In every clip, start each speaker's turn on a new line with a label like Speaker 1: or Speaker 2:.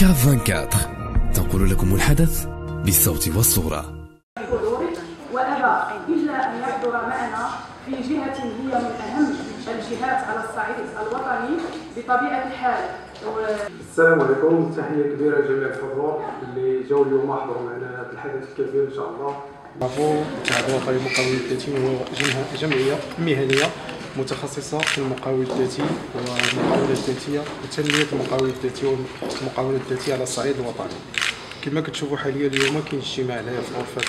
Speaker 1: كاف 24 تنقل لكم الحدث بالصوت والصورة.
Speaker 2: وأبى إلا أن يحضر معنا في جهة هي من أهم الجهات على الصعيد الوطني بطبيعة الحال.
Speaker 3: السلام عليكم. تحية كبيرة لجميع الحضور اللي جاوا اليوم حضروا معنا هذا الحدث الكبير إن شاء الله.
Speaker 4: مافو الاتحاد الوطني للمقاول الذاتي هو جمعيه مهنيه متخصصة في المقاول الذاتي والمقاوله الذاتيه وتنميه المقاول الذاتي والمقاوله الذاتيه على الصعيد الوطني. كما كتشوفوا حاليا اليوم كاين اجتماع هنايا في غرفة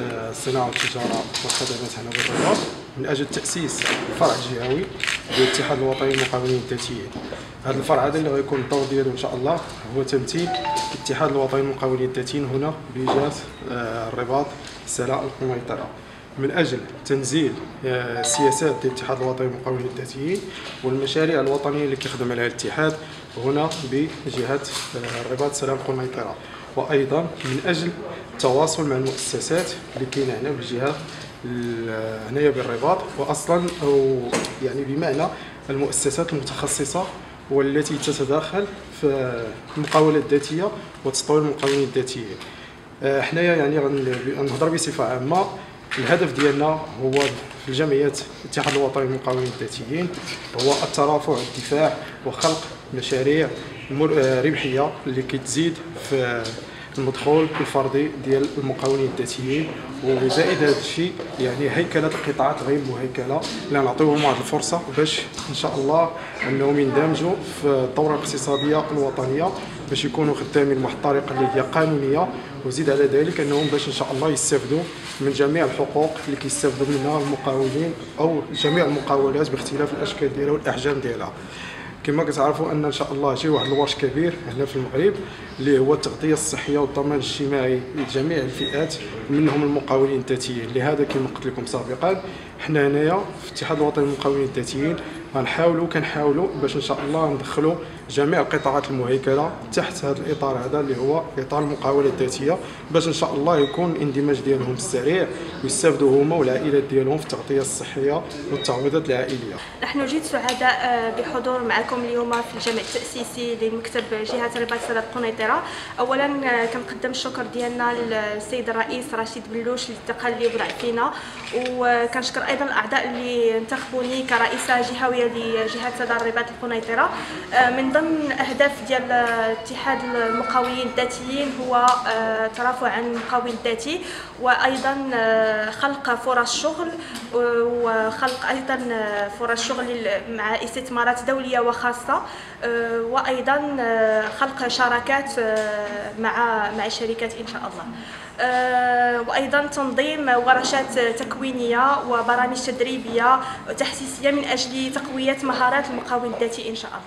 Speaker 4: آه، الصناعه والتجارة والخدمات هنا بالرباط من أجل تاسيس فرع جهوي للاتحاد الوطني للمقاولين الذاتيين. هذا الفرع هذا اللي غيكون الدور ديالو إن شاء الله هو تمثيل الاتحاد الوطني للمقاولين الذاتيين هنا بجهة آه، الرباط سلاء القنيطره من أجل تنزيل آه، سياسات الاتحاد الوطني للمقاولين الذاتيين والمشاريع الوطنية اللي كيخدم عليها الاتحاد هنا بجهة الرباط سلاء القنيطره وأيضا من أجل التواصل مع المؤسسات اللي كاينة هنا بالجهه هنايا بالرباط. واصلا أو يعني بمعنى المؤسسات المتخصصة والتي تتداخل في المقاولة الذاتية وتطوير المقاولين الذاتيين آه، حنايا يعني غنهضر بصفة عامة. الهدف ديالنا هو في الجمعيات الاتحاد الوطني للمقاولين الذاتيين هو الترافع الدفاع وخلق مشاريع آه، ربحية اللي كتزيد في المدخول الفردي ديال المقاولين الذاتيين وزائد هذا الشيء يعني هيكلة القطاعات غير مهيكلة. اللي نعطيوهم واحد الفرصة باش إن شاء الله أنهم يندمجوا في الدورة الاقتصادية الوطنية باش يكونوا خدامين بواحد الطريقة اللي هي قانونية. وزيد على ذلك أنهم باش إن شاء الله يستافدوا من جميع الحقوق اللي كيستافدوا منها المقاولين أو جميع المقاولات باختلاف الأشكال ديالها والأحجام ديالها. كما كتعرفوا أن إن شاء الله جاي واحد الورش كبير هنا في المغرب اللي هو التغطية الصحية والضمان الاجتماعي لجميع الفئات منهم المقاولين الذاتيين. لهذا كما قلت لكم سابقا حنا هنايا في الاتحاد الوطني للمقاولين الذاتيين غنحاولوا كنحاولوا باش إن شاء الله ندخلوا جميع القطاعات المهيكلة تحت هذا الإطار هذا اللي هو إطار المقاولة الذاتية باش إن شاء الله يكون الاندماج ديالهم السريع ويستافدوا هما والعائلات ديالهم في التغطية الصحية والتعويضات العائلية.
Speaker 5: نحن جد سعداء آه، بحضور معكم اليوم في الجمع التأسيسي لمكتب جهة رباط سلطه قنيطره. اولا آه، كنقدم الشكر ديالنا للسيد الرئيس رشيد بلوش للثقه اللي وضع فينا وكنشكر أيضا الأعضاء اللي انتخبوني كرئيسة جهوية لجهه الرباط القنيطره آه، من ضمن أهداف ديال اتحاد المقاولين الذاتيين هو الترافع عن المقاول الذاتي وأيضا خلق فرص شغل وخلق أيضا فرص شغل مع استثمارات دولية وخاصة وأيضا خلق شراكات مع مع الشركات إن شاء الله. وأيضا تنظيم ورشات تكوينية وبرامج تدريبية وتحسيسية من أجل تقويه مهارات المقاول الذاتي إن شاء الله.